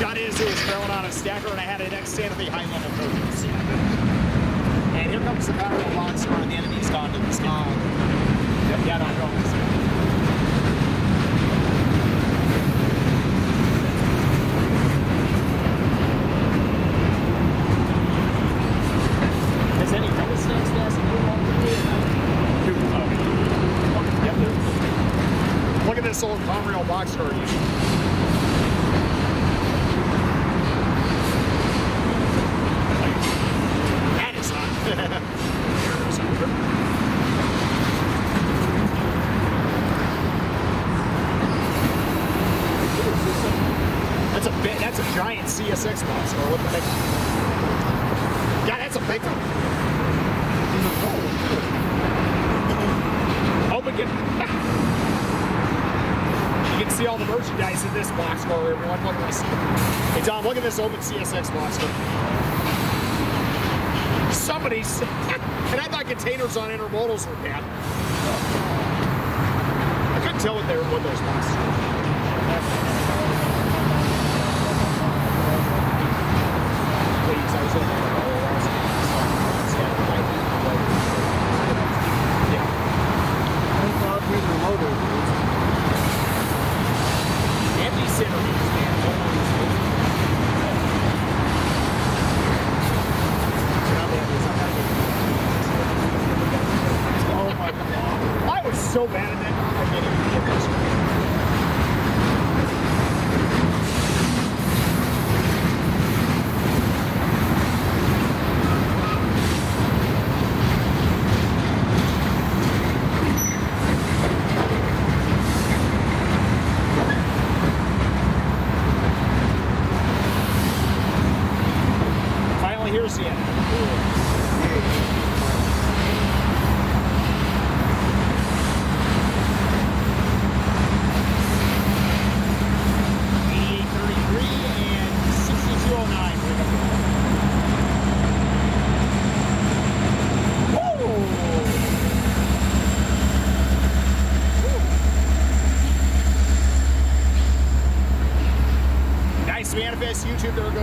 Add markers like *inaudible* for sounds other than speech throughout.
Shot is who is thrown on a stacker, and I had an ex-Sanity high-level focus. And here comes the power monster. the and the enemy's gone to the sky. Yeah, I don't know. at this open CSX monster. Somebody's, *laughs* and I thought containers on intermodals were bad. I couldn't tell what they were, what those monsters were. YouTube that are going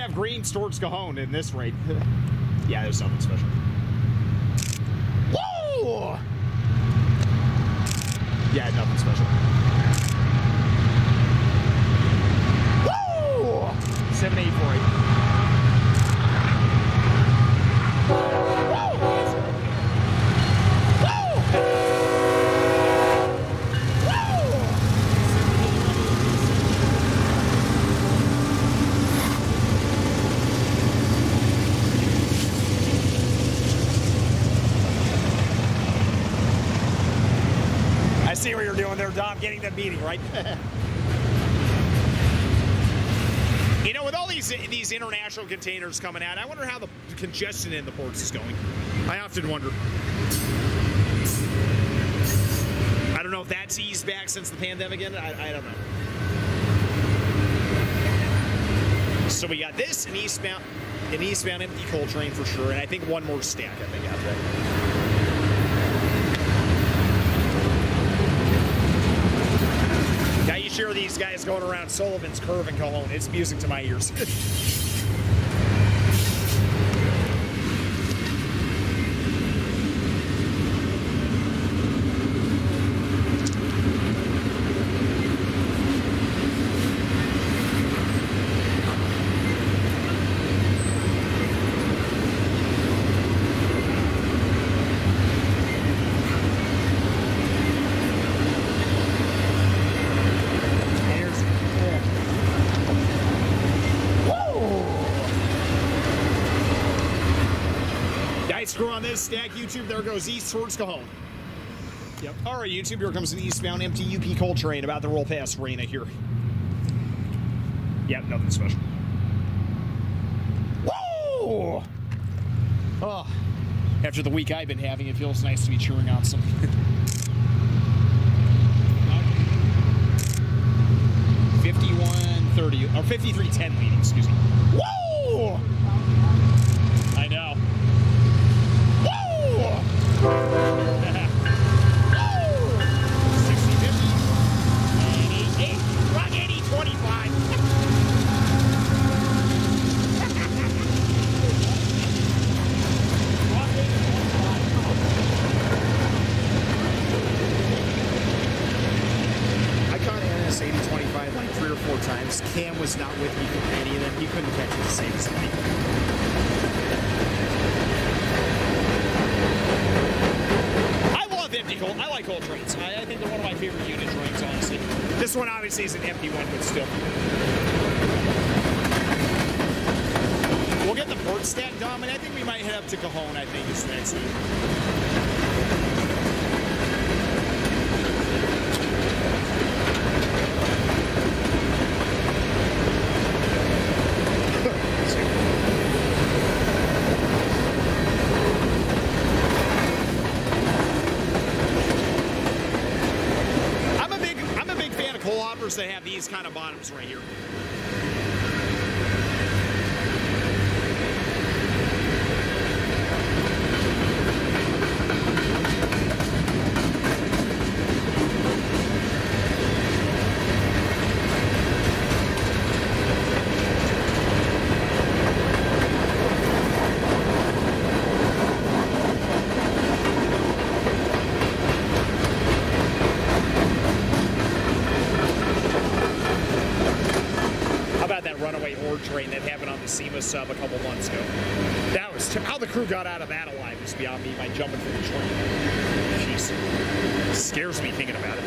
have green Storks Cajon in this rate. *laughs* yeah, there's something special. Whoa! Yeah, nothing special. Woo! 7848. I see what you're doing there, Dom, getting that meeting, right? *laughs* you know, with all these these international containers coming out, I wonder how the congestion in the ports is going. I often wonder. I don't know if that's eased back since the pandemic ended. I, I don't know. So we got this, an eastbound, an eastbound empty coal train for sure, and I think one more stack. I think after that. Now you share these guys going around Sullivan's Curve in Cajon. It's music to my ears. *laughs* Here's Nice screw on this stack, YouTube. There goes east towards Cajon. Yep. All right, YouTube. Here comes an eastbound empty UP coal train about to roll past Rana here. Yep, nothing special. Woo! Oh, after the week I've been having, it feels nice to be chewing on some. *laughs* Fifty-one thirty. 5330 or 5310 leading, excuse me. Whoa! Still. We'll get the port stack done, and I think we might head up to Cajon, I think, is next. I'm a big I'm a big fan of coal hoppers that have these kind of bottoms right here. How about that runaway ore train that happened on the Cima sub a couple months ago? That was how the crew got out of that alive is beyond me by jumping from the train. Jeez, scares me thinking about it.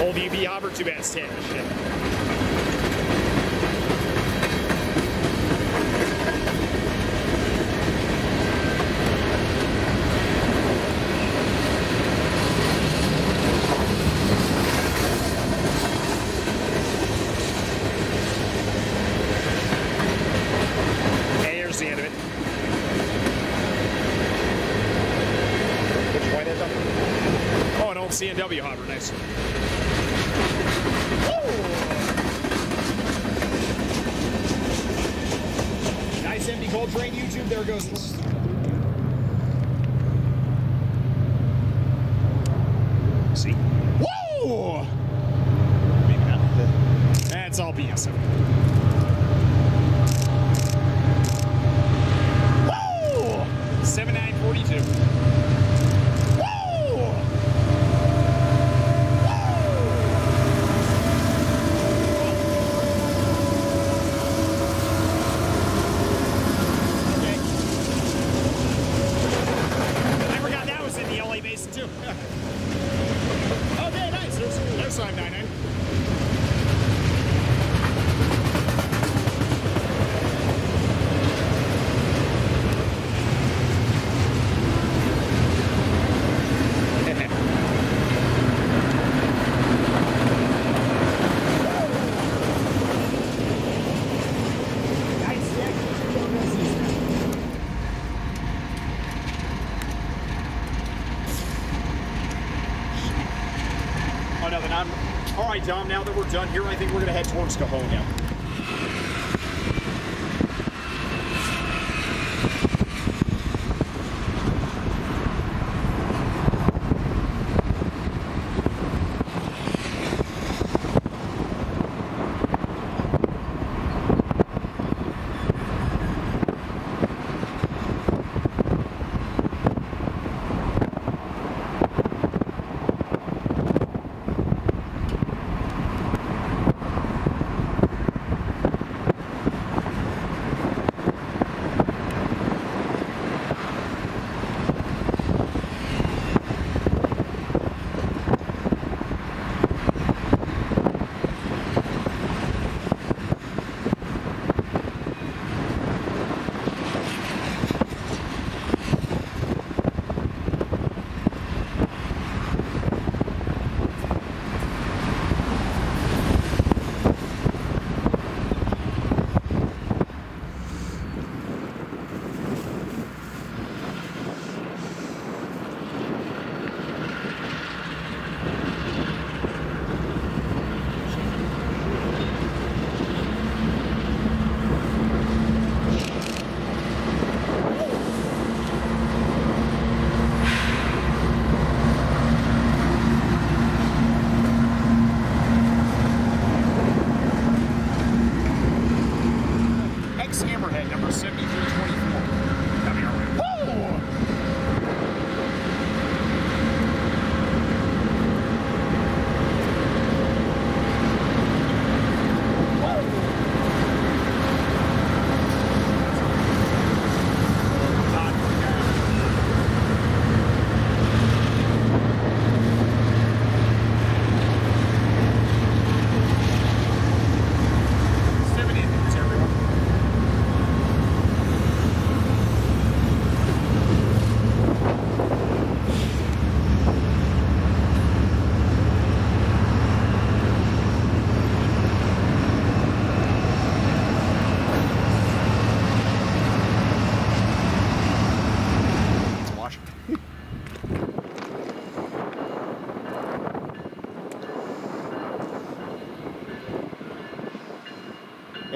Old UP Hopper, too bad it's 10. Shit. Dom. Now that we're done here, I think we're gonna head towards Cajon now.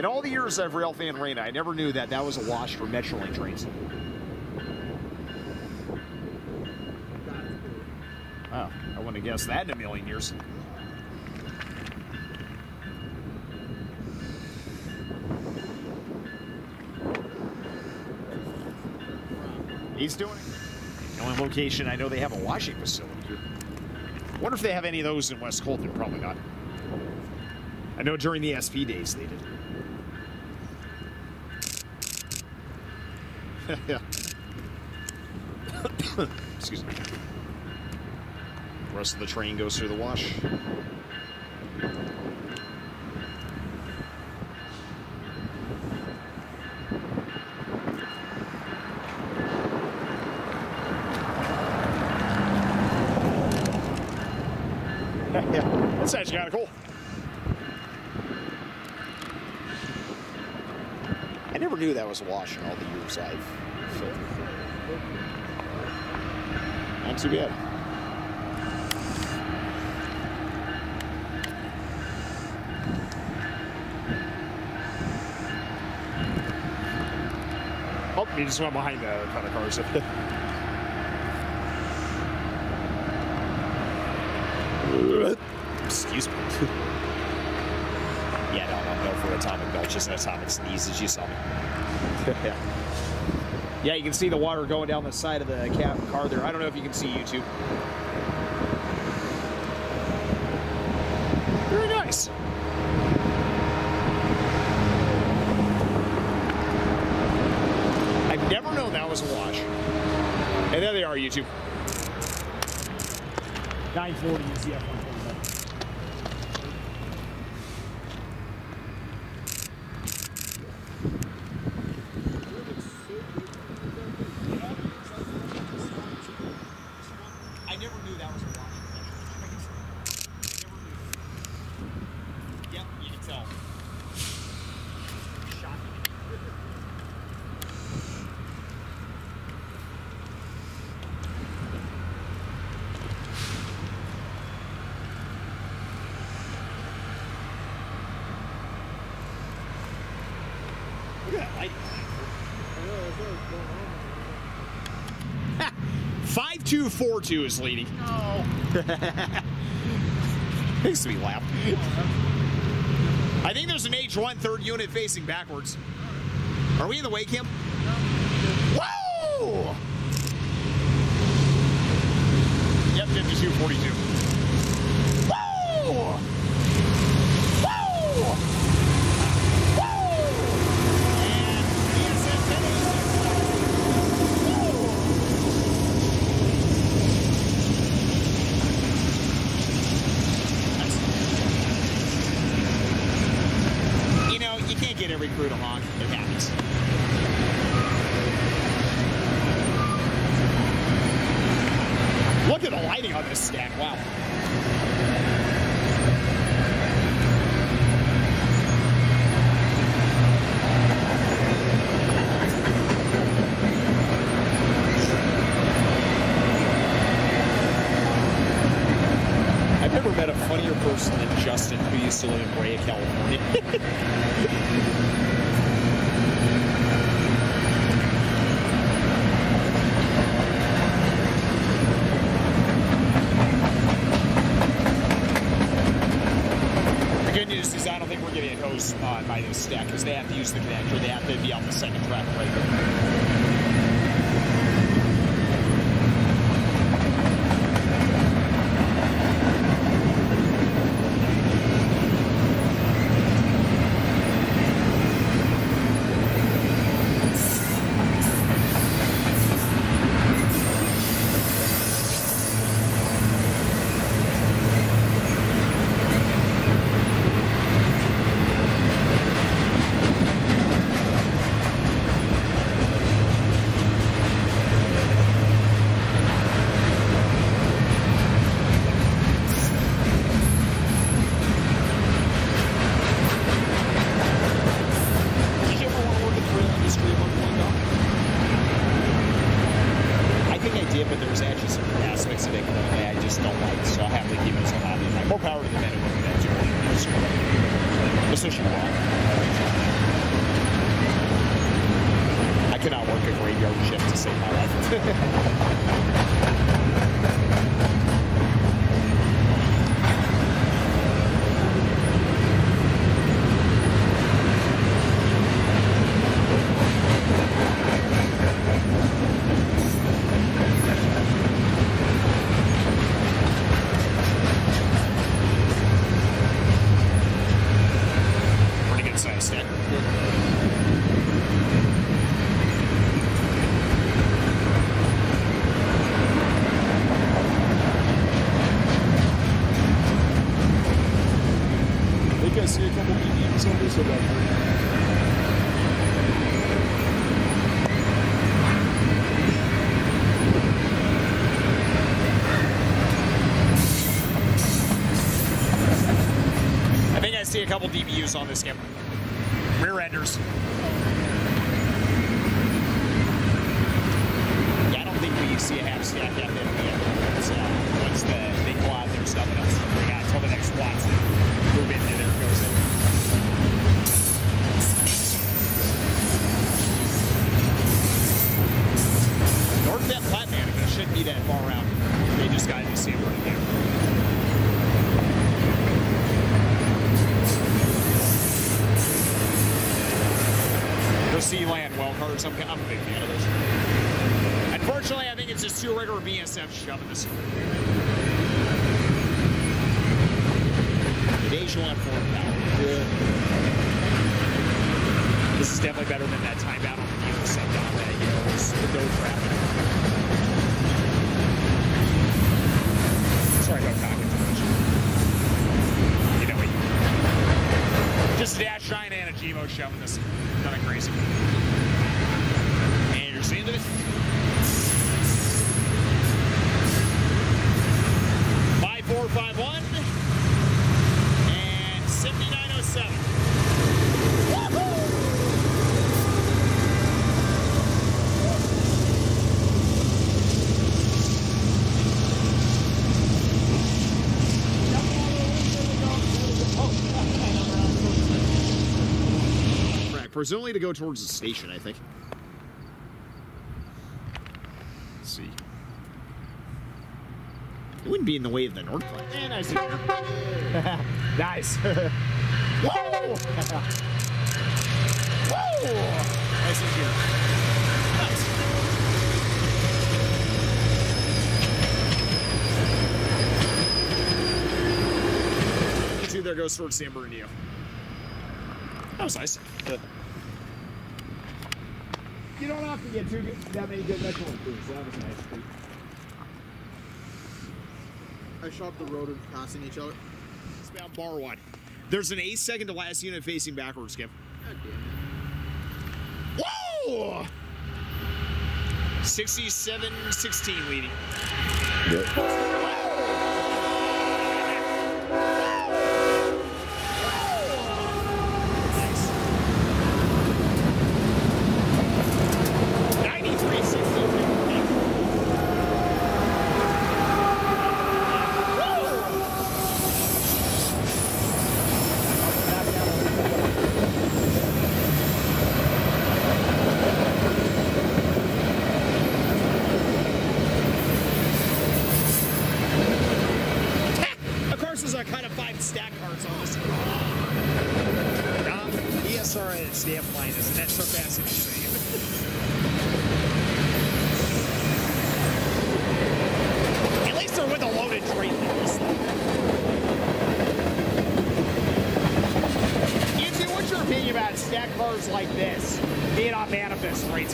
In all the years I've railed Van I never knew that that was a wash for Metrolink trains. Oh, I wouldn't have guessed that in a million years. He's doing it. The only location I know they have a washing facility here. Wonder if they have any of those in West Colton. Probably not. I know during the SP days they did. Yeah. *coughs* Excuse me. The rest of the train goes through the wash. *laughs* yeah, that's actually kind of cool. I never knew that was a wash in all the years I've. Not too bad. Oh, he just went behind the kind of cars. Excuse me. yeah, no, no, no for atomic belch, just an atomic sneeze as you saw me. *laughs* yeah. yeah, you can see the water going down the side of the cab car there. I don't know if you can see YouTube. Very nice. I've never known that was a wash. And there they are, YouTube. 940 is the F-147. I never knew that was a wash. Never knew. Yep, you can tell. Shocking. Look at that light. I know, that's what was going on. 5242 is leading. No. Oh. *laughs* Makes me laugh. I think there's an H1 third unit facing backwards. Are we in the way, Kim? Whoa! Yep, 5242. Whoa! Whoa! Whoa! And NS 1086. Whoa! You know, you can't get every crew to honk. It happens. Look at the lighting on this stack. Wow. I've never met a funnier person than Justin who used to live in Brea, California. The good news is I don't think we're getting hosed uh, by this stack because they have to use the connector. They see a couple DPUs on this game. Rear enders. interception on this. presumably to go towards the station, I think. Let's see. It wouldn't be in the way of the North Platte. And I see. nice. *laughs* *laughs* Whoa! Whoa! Nice in here. There goes towards San Bernardino. That was nice. You don't have to get too good, that many good mental improves. That was nice. I shot the rotor passing each other. It's bar one. There's an eighth second to last unit facing backwards, Skip. God damn it. Whoa! 67 16 leading. Yep.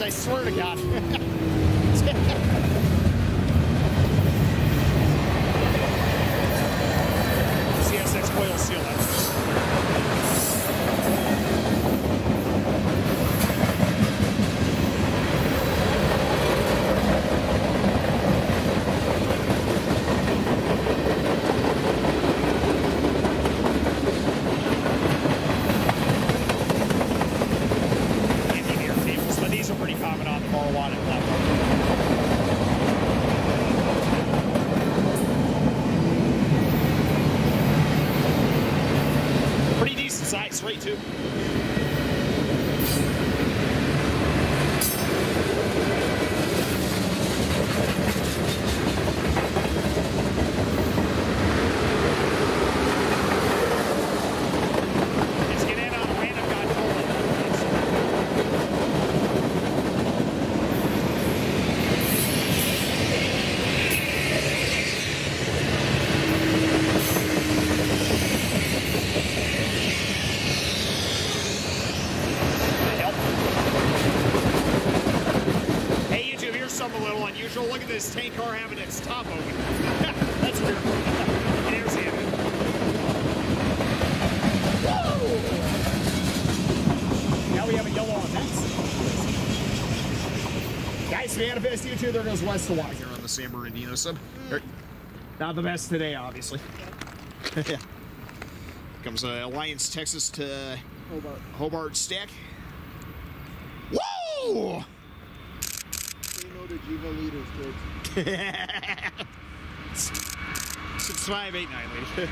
I swear to God. This tank car having its top open. *laughs* That's weird. There's the end. Whoa! Now we have a yellow on that. Guys, manifest you two. There goes West to walk here on the San Bernardino sub. Not the best today, obviously. *laughs* yeah. Comes uh, Alliance Texas to Hobart. Hobart Stack. Subscribe eight nightly.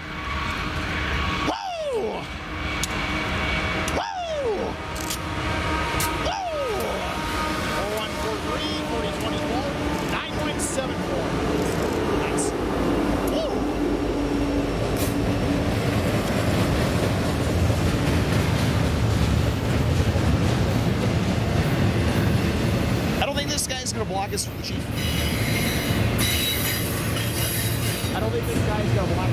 Guy's gonna block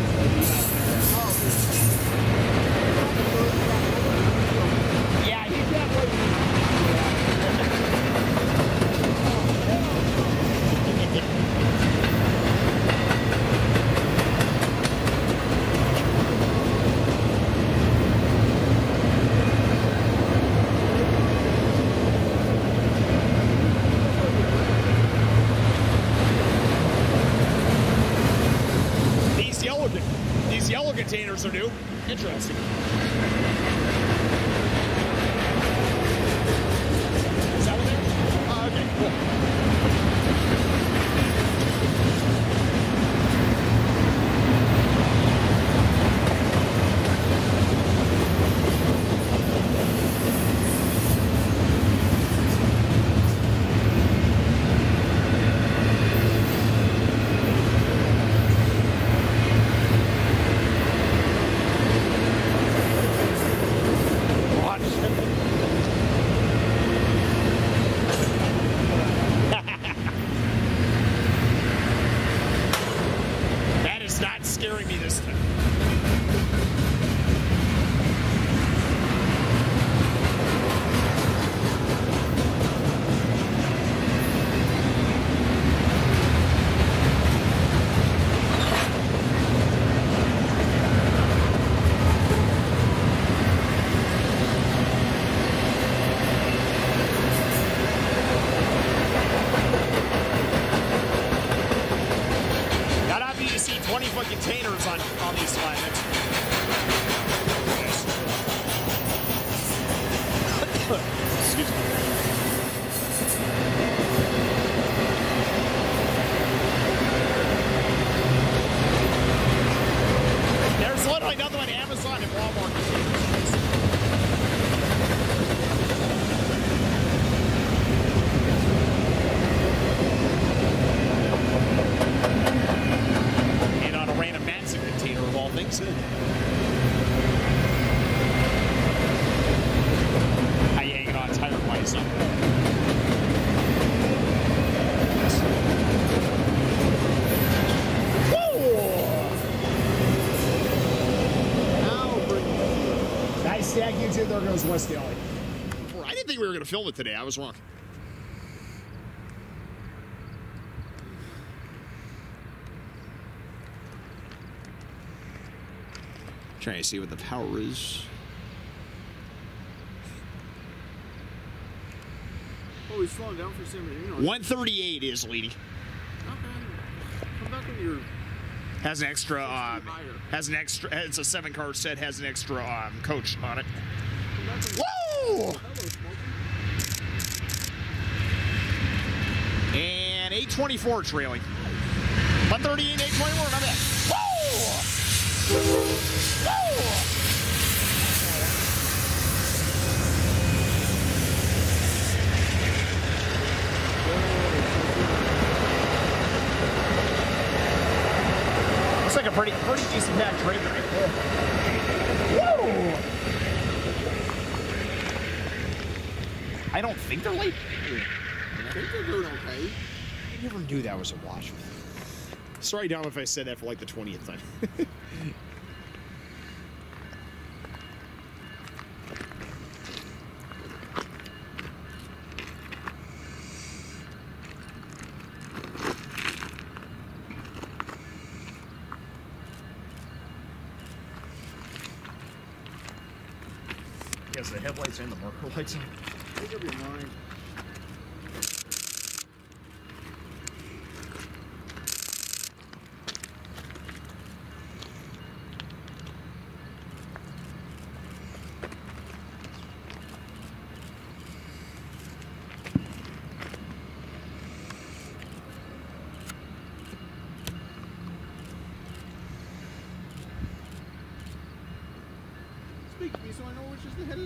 goes West Alley. I didn't think we were going to film it today. I was wrong. Trying to see what the power is. Oh, he's slowing down for San Bernardino. 138 is leading. Okay. Come back when you're. Has an extra. Um, has an extra. It's a seven car set. Has an extra um, coach on it. Woo! And 824 trailing. 138, 824, not bad. Woo! Woo! Looks like a pretty pretty decent trailer right there. I don't think they're late. I think they're doing okay. I never knew that was a watch. Sorry, Dom, if I said that for like the 20th time. *laughs* has the headlights and the marker lights in. it. Make up your mind. Speak to the head.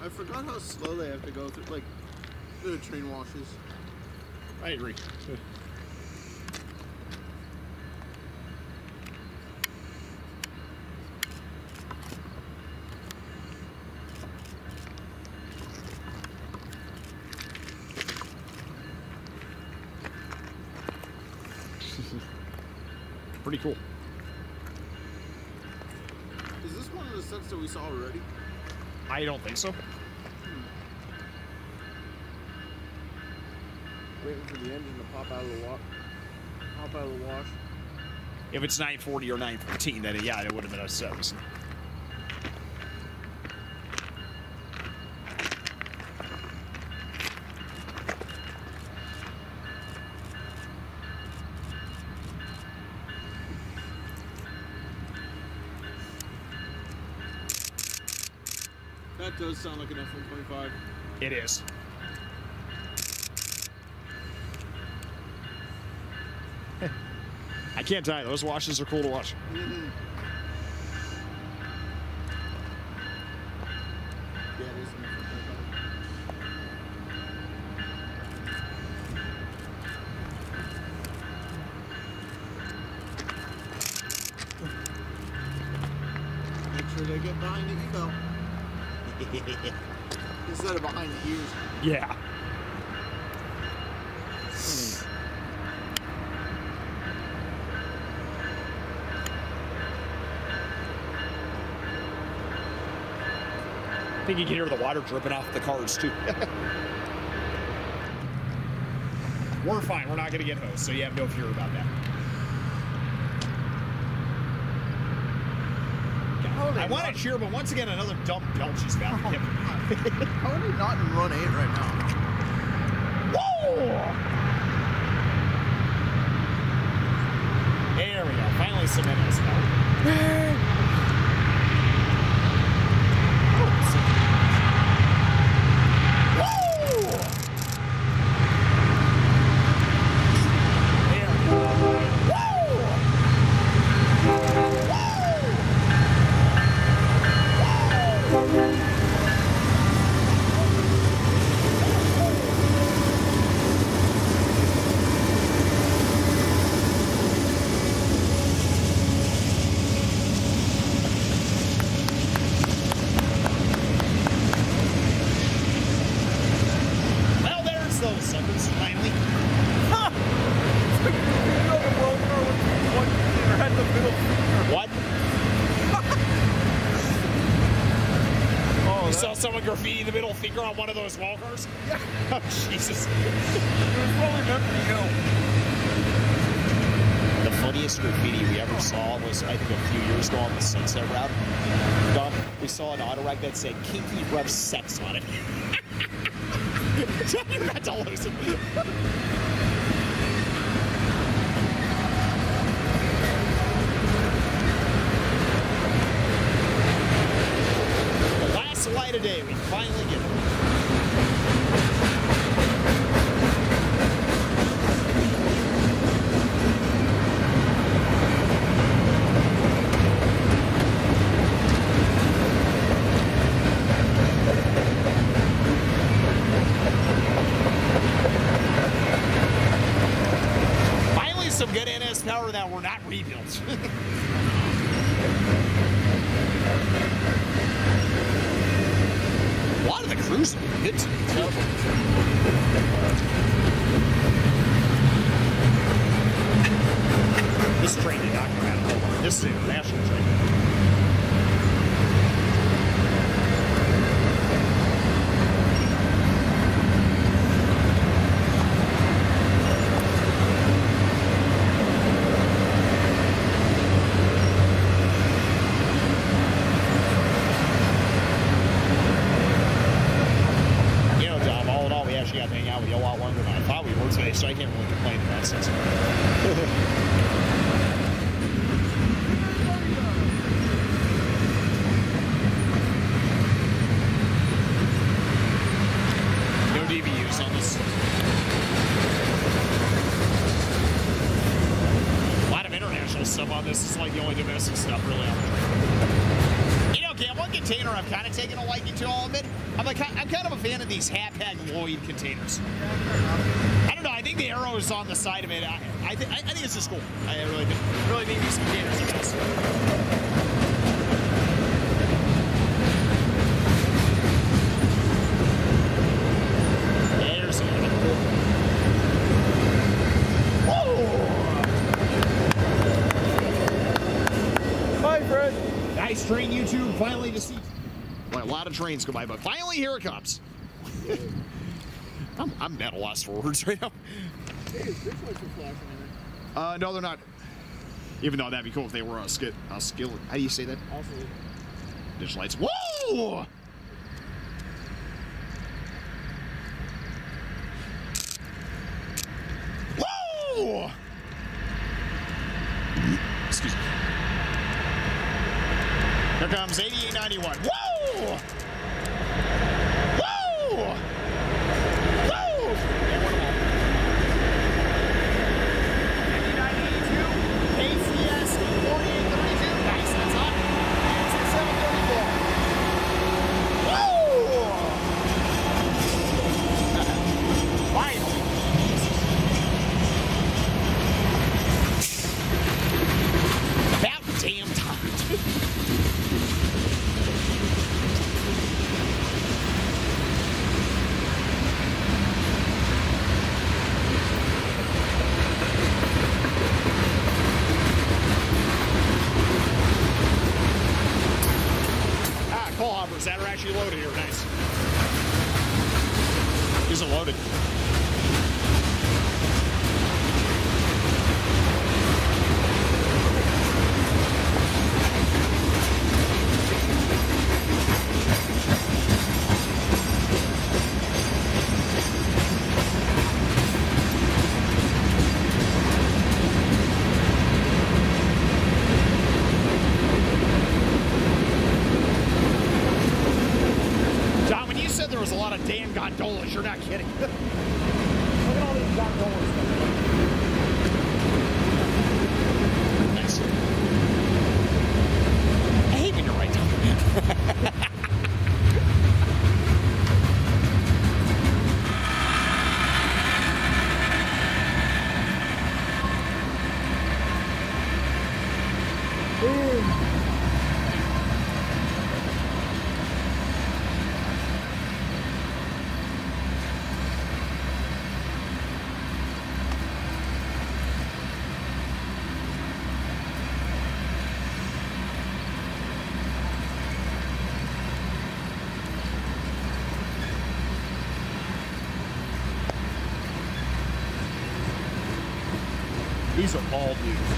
I forgot how slow they have to go through, like, the train washes. I agree. already? I don't think so. Hmm. Waiting for the engine to pop out of the wash. Pop out of the wash. If it's 940 or 9:15, then yeah, it would have been a service. Does sound like an F-125. It is. *laughs* I can't tell you, those washes are cool to watch. Mm-hmm. Think you can hear the water dripping off the cars too. *laughs* We're fine. We're not going to get hosed, so you have no fear about that. How I want to cheer, but once again, another dumb belch is about to hit. How are they not in run eight right now? Whoa! There we go. Finally, some NS *laughs* now. Woo! There we go. Woo! Well, there's those suckers finally. What? Oh, You saw someone graffiti the middle finger on one of cars? Yeah. Oh, Jesus. it was probably meant for you. The funniest graffiti we ever saw was, I think, a few years ago on the Sunset Route. Doc, we saw an auto rack that said Kinky Rev Sex on it. *laughs* Johnny had to lose it. The last light of day, we finally get it. Finally, some good NS power that were not rebuilt. A lot of the crews been good to. *laughs* This train did not come out of. This is a national train. longer than I thought we were today, so I can't really complain in that sense. no DPUs on this. A lot of international stuff on this. is like the only domestic stuff really on it. You know, Cam, one container I've kind of taken a liking to, I'll admit. I'm, a, ki- I'm kind of a fan of these Hapag Lloyd containers. I don't know. I think the arrow is on the side of it. I, I, th- I, think it's just cool. I really think, really think these containers are nice. There's it. Whoa! Hi, Fred. Nice train, YouTube. Finally to see. Well, a lot of trains go by, but finally here it comes. *laughs* I'm, I'm at a loss for words right now. Hey, this lights flashing. Uh, no, they're not. Even though that'd be cool if they were a skit, a skill. How do you say that? Also, Ditch lights. Whoa! Whoa! Excuse me. Here comes 8891. Whoa! Whoa! 8982, KCS 4832. Nice, that's hot. And 734. Whoa! Finally. About damn time. Ah, coal actually loaded here. Nice. Isn't loaded. John, when you said there was a lot of gondolas, you're not kidding. These are all new.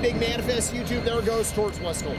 Big manifest. YouTube there goes towards West Gold.